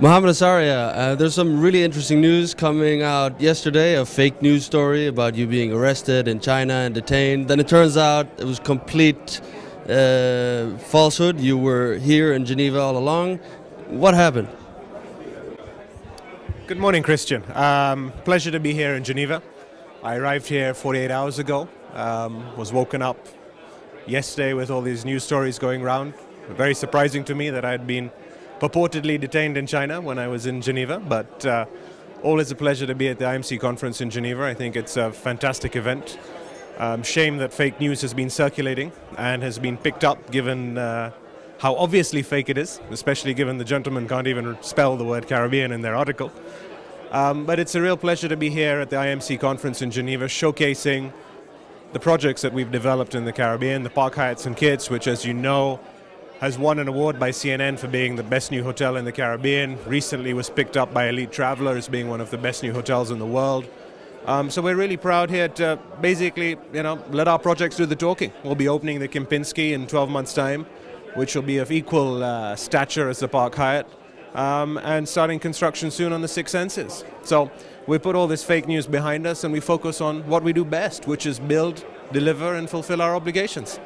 Mohammed Asaria, uh, there's some really interesting news coming out yesterday, a fake news story about you being arrested in China and detained. Then it turns out it was complete uh, falsehood. You were here in Geneva all along. What happened? Good morning, Christian. Um, pleasure to be here in Geneva. I arrived here 48 hours ago. Um, was woken up yesterday with all these news stories going around. Very surprising to me that I had been purportedly detained in China when I was in Geneva, but uh, always a pleasure to be at the IMC conference in Geneva. I think it's a fantastic event. Um, shame that fake news has been circulating and has been picked up given uh, how obviously fake it is, especially given the gentleman can't even spell the word Caribbean in their article. Um, but it's a real pleasure to be here at the IMC conference in Geneva showcasing the projects that we've developed in the Caribbean, the Park Hyatt St. Kitts, which as you know has won an award by CNN for being the best new hotel in the Caribbean. Recently was picked up by Elite Traveler as being one of the best new hotels in the world. Um, so we're really proud here to basically, you know, let our projects do the talking. We'll be opening the Kempinski in 12 months' time, which will be of equal uh, stature as the Park Hyatt, um, and starting construction soon on the Six Senses. So we put all this fake news behind us and we focus on what we do best, which is build, deliver, and fulfill our obligations.